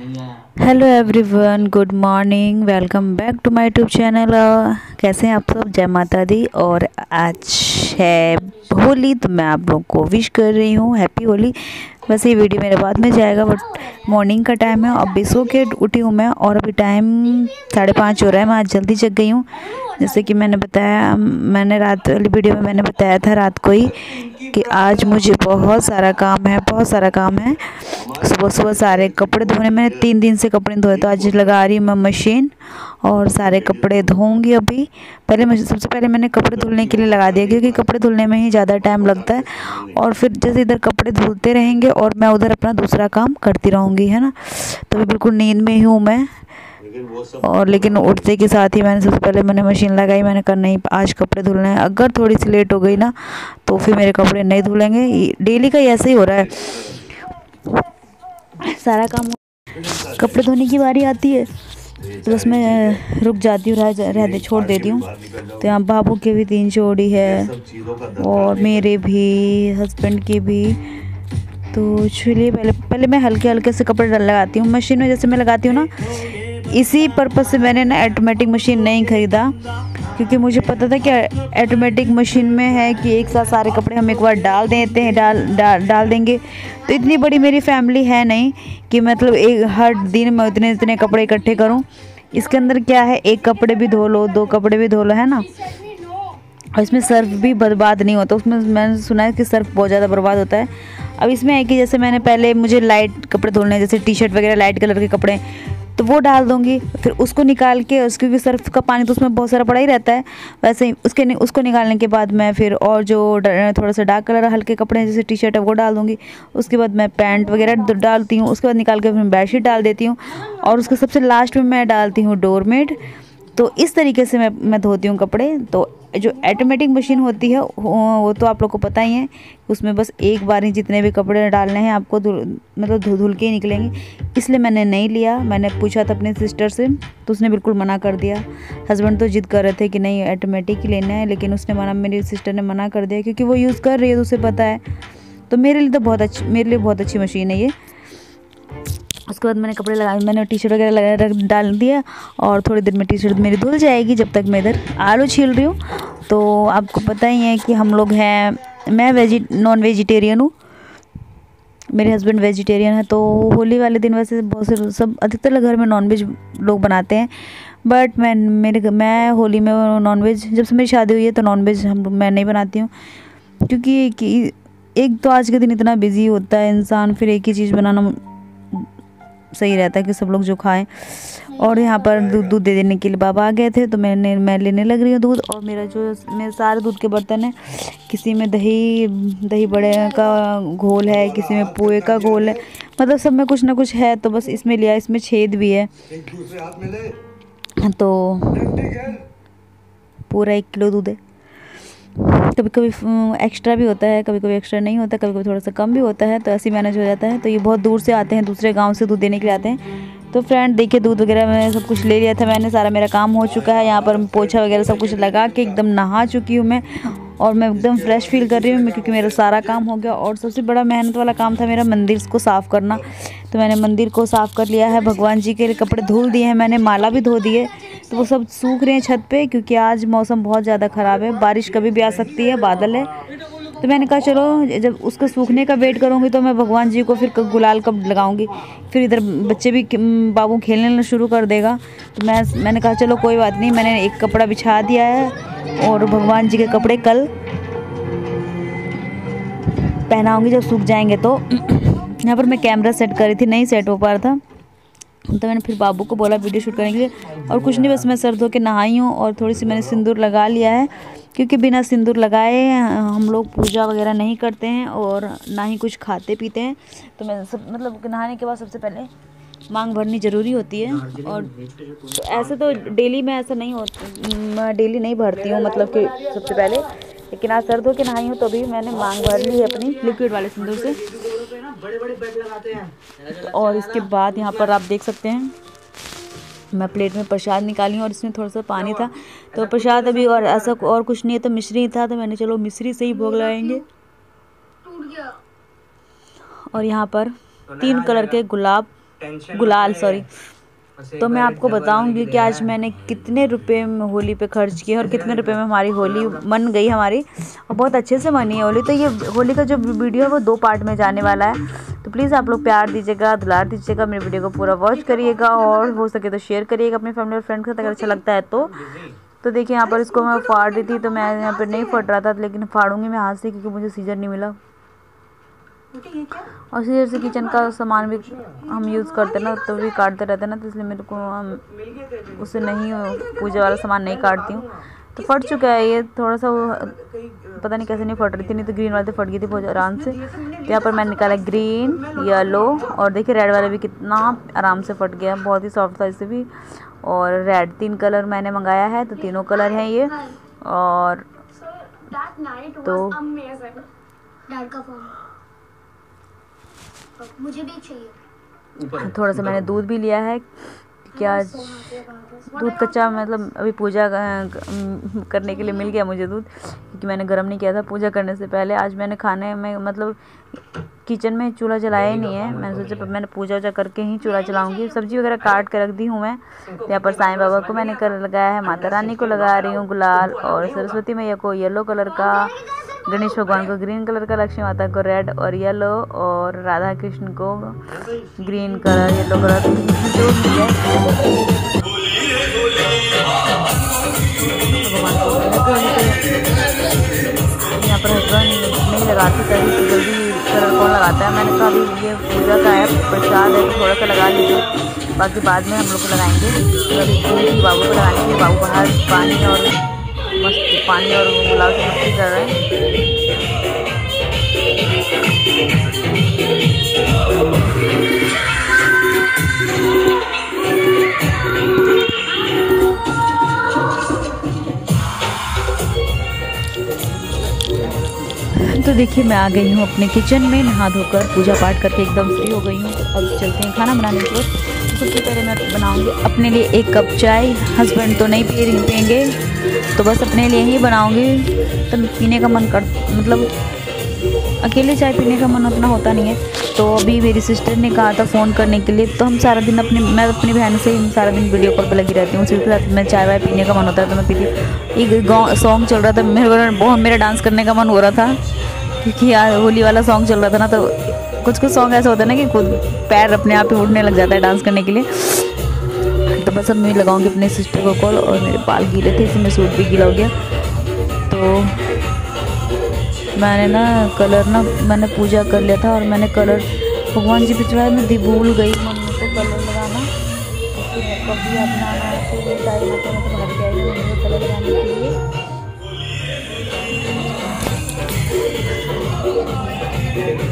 Hello everyone good morning welcome back to my YouTube channel कैसे हैं आप सब? जय माता दी. और आज है होली तो मैं आप लोग को विश कर रही हूँ. हैप्पी होली. वैसे ये वीडियो मेरे बाद में जाएगा बट मॉर्निंग का टाइम है, अब सो के उठी हूँ मैं, और अभी टाइम साढ़े पाँच हो रहा है, मैं आज जल्दी जग गई हूँ। जैसे कि मैंने बताया, मैंने रात वाली वीडियो में मैंने बताया था रात को ही, कि आज मुझे बहुत सारा काम है, बहुत सारा काम है। सुबह सुबह सारे कपड़े धोने, मैंने तीन दिन से कपड़े धोए तो आज लगा रही हूँ मैं मशीन, और सारे कपड़े धोऊँगी अभी। पहले मैं सबसे पहले मैंने कपड़े धुलने के लिए लगा दिया क्योंकि कपड़े धुलने में ही ज़्यादा टाइम लगता है। और फिर जैसे इधर कपड़े धुलते रहेंगे और मैं उधर अपना दूसरा काम करती रहूँगी है ना? तो बिल्कुल नींद में ही हूँ मैं। और लेकिन उठते के साथ ही मैंने सबसे पहले मैंने मशीन लगाई मैंने कहा नहीं आज कपड़े धुलने हैं। अगर थोड़ी सी लेट हो गई ना तो फिर मेरे कपड़े नहीं धुलेंगे। डेली का ऐसे ही हो रहा है। सारा काम कपड़े धोने की बारी आती है। तो बस मैं रुक जाती हूँ, रह दे, छोड़ देती हूँ। तो यहाँ बाबू के भी तीन जोड़ी है और मेरे भी हस्बैंड के भी। तो चलिए, पहले पहले मैं हल्के हल्के से कपड़े लगाती हूँ। मशीन में जैसे मैं लगाती हूँ ना, इसी पर्पज़ से मैंने ना ऑटोमेटिक मशीन नहीं ख़रीदा। क्योंकि मुझे पता था कि ऑटोमेटिक मशीन में है कि एक साथ सारे कपड़े हम एक बार डाल देते हैं, डाल डाल डाल देंगे। तो इतनी बड़ी मेरी फैमिली है नहीं कि मतलब एक, हर दिन मैं उतने इतने कपड़े इकट्ठे करूँ। इसके अंदर क्या है? एक कपड़े भी धो लो, दो कपड़े भी धो लो, है ना? और इसमें सर्फ भी बर्बाद नहीं होता। उसमें मैंने सुना है कि सर्फ बहुत ज़्यादा बर्बाद होता है। अब इसमें है कि जैसे मैंने पहले मुझे लाइट कपड़े धोने जैसे टी शर्ट वगैरह लाइट कलर के कपड़े तो वो डाल दूँगी, फिर उसको निकाल के उसके भी सर्फ का पानी तो उसमें बहुत सारा पड़ा ही रहता है। वैसे ही उसके उसको निकालने के बाद मैं फिर और जो थोड़ा सा डार्क कलर हल्के कपड़े जैसे टी शर्ट है, वो डाल दूँगी। उसके बाद मैं पैंट वगैरह डालती हूँ, उसके बाद निकाल के फिर बेडशीट डाल देती हूँ। और उसके सबसे लास्ट में मैं डालती हूँ डोरमेट तो इस तरीके से मैं मैं धोती हूँ कपड़े। तो जो ऑटोमेटिक मशीन होती है वो तो आप लोग को पता ही है उसमें बस एक बार ही जितने भी कपड़े डालने हैं आपको मतलब धुल धुल के ही निकलेंगे। इसलिए मैंने नहीं लिया। मैंने पूछा था अपने सिस्टर से तो उसने बिल्कुल मना कर दिया। हस्बैंड तो जिद कर रहे थे कि नहीं ऑटोमेटिक ही लेना है लेकिन उसने मना मेरी सिस्टर ने मना कर दिया क्योंकि वो यूज़ कर रही है तो उसे पता है। तो मेरे लिए तो बहुत अच्छी मेरे लिए बहुत अच्छी मशीन है ये। उसके बाद मैंने कपड़े लगाए मैंने टी शर्ट वगैरह लगा रख डाल दिया और थोड़ी देर में टी शर्ट मेरी धुल जाएगी जब तक मैं इधर आलू छील रही हूँ। तो आपको पता ही है कि हम लोग हैं, मैं वेजी नॉन वेजिटेरियन हूँ। मेरे हस्बैंड वेजिटेरियन है तो होली वाले दिन वैसे बहुत से सब अधिकतर घर में नॉनवेज लोग बनाते हैं। बट मैं, मेरे मैं होली में नॉनवेज जब से मेरी शादी हुई है तो नॉनवेज हम मैं नहीं बनाती हूँ। क्योंकि कि, एक तो आज के दिन इतना बिज़ी होता है इंसान, फिर एक ही चीज़ बनाना सही रहता है कि सब लोग जो खाएँ। और यहाँ पर दूध दूध दे देने के लिए बाबा आ गए थे तो मैंने मैं लेने लग रही हूँ दूध। और मेरा जो मेरे सारे दूध के बर्तन है किसी में दही दही बड़े का घोल है किसी में पुए का घोल है। मतलब सब में कुछ ना कुछ है तो बस इसमें लिया इसमें छेद भी है। तो पूरा एक किलो दूध है। कभी कभी एक्स्ट्रा भी होता है कभी कभी एक्स्ट्रा नहीं होता कभी कभी थोड़ा सा कम भी होता है तो ऐसे मैनेज हो जाता है। तो ये बहुत दूर से आते हैं, दूसरे गाँव से दूध देने के लिए आते हैं। तो फ्रेंड देखिए दूध वगैरह मैंने सब कुछ ले लिया था मैंने, सारा मेरा काम हो चुका है। यहाँ पर पोछा वगैरह सब कुछ लगा के एकदम नहा चुकी हूँ मैं। और मैं एकदम फ्रेश फील कर रही हूँ क्योंकि मेरा सारा काम हो गया और सबसे बड़ा मेहनत वाला काम था मेरा मंदिर को साफ़ करना। तो मैंने मंदिर को साफ़ कर लिया है, भगवान जी के लिए कपड़े धुल दिए हैं, मैंने माला भी धो दिए तो वो सब सूख रहे हैं छत पे, क्योंकि आज मौसम बहुत ज़्यादा ख़राब है, बारिश कभी भी आ सकती है, बादल है। तो मैंने कहा, चलो, जब उसके सूखने का वेट करूँगी तो मैं भगवान जी को फिर गुलाल कब लगाऊँगी। फिर इधर बच्चे भी बाबू खेलने शुरू कर देगा। तो मैं, मैंने कहा, चलो, कोई बात नहीं, मैंने एक कपड़ा बिछा दिया है और भगवान जी के कपड़े कल पहनाऊँगी, जब सूख जाएँगे तो। यहाँ पर मैं कैमरा सेट करी थी नहीं सेट हो पा रहा था। तो मैंने फिर बाबू को बोला, वीडियो शूट करने के लिए और कुछ नहीं, बस मैं सर धो के नहाई हूँ और थोड़ी सी मैंने सिंदूर लगा लिया है। क्योंकि बिना सिंदूर लगाए हम लोग पूजा वगैरह नहीं करते हैं और ना ही कुछ खाते पीते हैं। तो मैं सब मतलब नहाने के बाद सबसे पहले मांग भरनी ज़रूरी होती है और तो ऐसे तो डेली में ऐसा नहीं होता, मैं, डेली नहीं भरती हूँ मतलब कि सबसे पहले। लेकिन आज सर धो के नहाई हूँ तो भी मैंने मांग भर ली है अपनी लिक्विड वाले सिंदूर से। हैं और इसके बाद यहाँ पर आप देख सकते हैं। मैं प्लेट में प्रसाद निकाली हूँ और इसमें थोड़ा सा पानी था। तो प्रसाद अभी और ऐसा और कुछ नहीं है तो मिश्री था तो मैंने चलो मिश्री से ही भोग लगाएँगे। और यहाँ पर तीन कलर के गुलाब गुलाल सॉरी तो मैं आपको बताऊँगी कि आज मैंने कितने रुपए में होली पे खर्च किए और कितने रुपए? में हमारी होली मन गई हमारी और बहुत अच्छे से मनी है होली। तो ये होली का जो वीडियो है वो दो पार्ट में जाने वाला है। तो प्लीज़ आप लोग प्यार दीजिएगा दुलार दीजिएगा मेरे वीडियो को पूरा वॉच करिएगा और हो सके तो शेयर करिएगा अपने फैमिली और फ्रेंड के साथ अगर अच्छा लगता है तो। तो देखिए यहाँ पर इसको मैं फाड़ रही थी तो मैं यहाँ पर नहीं फट रहा था लेकिन फाड़ूँगी मैं हाथ से क्योंकि मुझे सीजर नहीं मिला। और सीजर से किचन का सामान भी हम यूज़ करते ना तो भी काटते रहते ना तो इसलिए मेरे को उससे नहीं पूजा वाला सामान नहीं काटती हूँ। तो फट चुका है ये थोड़ा सा वो पता नहीं कैसे नहीं फट रही थी नहीं तो ग्रीन वाले तो फट गई थी बहुत आराम से। तो यहाँ पर मैंने निकाला ग्रीन येलो और देखिए रेड वाला भी कितना आराम से फट गया बहुत ही सॉफ्ट था इससे भी। और रेड तीन कलर मैंने मंगाया है तो तीनों कलर हैं ये और तो मुझे भी चाहिए। थोड़ा सा मैंने दूध भी लिया है क्या दूध कच्चा मतलब अभी पूजा करने के लिए मिल गया मुझे दूध क्योंकि मैंने गर्म नहीं किया था पूजा करने से पहले। आज मैंने खाने में मतलब किचन में चूल्हा जलाया ही नहीं है। मैंने सोचा मैंने पूजा वूजा करके ही चूल्हा चलाऊँगी सब्ज़ी वगैरह काट कर रख दी हूँ मैं। यहाँ पर साईं बाबा को मैंने कर लगाया है। माता रानी को लगा रही हूँ गुलाल और सरस्वती मैया को येलो कलर का। गणेश भगवान को ग्रीन कलर का लक्ष्मी माता को रेड और येलो और राधा कृष्ण को ग्रीन कलर, येलो कलर। यहाँ पर हस्बैंड नहीं लगाती था जल्दी कलर कौन लगाता है? मैंने कहा अभी ये पूजा का है प्रसाद है थोड़ा सा लगा लीजिए। बाकी बाद में हम लोग को लगाएँगे। तो अभी बाबू को लगाएँगे। बाबू बाहर पानी और मस्त पानी और गुलाब से मस्ती कर रहे हैं। देखिए, मैं आ गई हूँ अपने किचन में, नहा धोकर पूजा पाठ करके एकदम फ्री हो गई हूँ। अब चलते हैं खाना बनाने की तो सबसे पहले मैं बनाऊँगी अपने लिए एक कप चाय। हस्बैंड तो नहीं पी रही पियेंगे। तो बस अपने लिए ही बनाऊँगी। तो पीने का मन कर मतलब अकेले चाय पीने का मन उतना होता नहीं है। तो अभी मेरी सिस्टर ने कहा था फ़ोन करने के लिए। तो हम सारा दिन अपने, मैं अपनी बहन से ही सारा दिन वीडियो कॉल पर लगी रहती हूँ। उसी के साथ मैं चाय वाय पीने का मन होता है तो मैं पीती एक सॉन्ग चल रहा था, मेरे बहुत मेरा डांस करने का मन हो रहा था। क्योंकि यार होली वाला सॉन्ग चल रहा था ना तो कुछ कुछ सॉन्ग ऐसा होता है ना कि खुद पैर अपने आप ही उठने लग जाता है डांस करने के लिए तो बस अब मैं लगाऊँगी अपने सिस्टर को कॉल और मेरे बाल गीले थे इसमें सूट भी गीला हो गया तो मैंने ना कलर ना मैंने पूजा कर लिया था और मैंने कलर भगवान जी पिछड़ा मैं दी भूल गई मम्मी को कलर लगाना कभी अपना है तो कलर लगाने के लिए Yeah.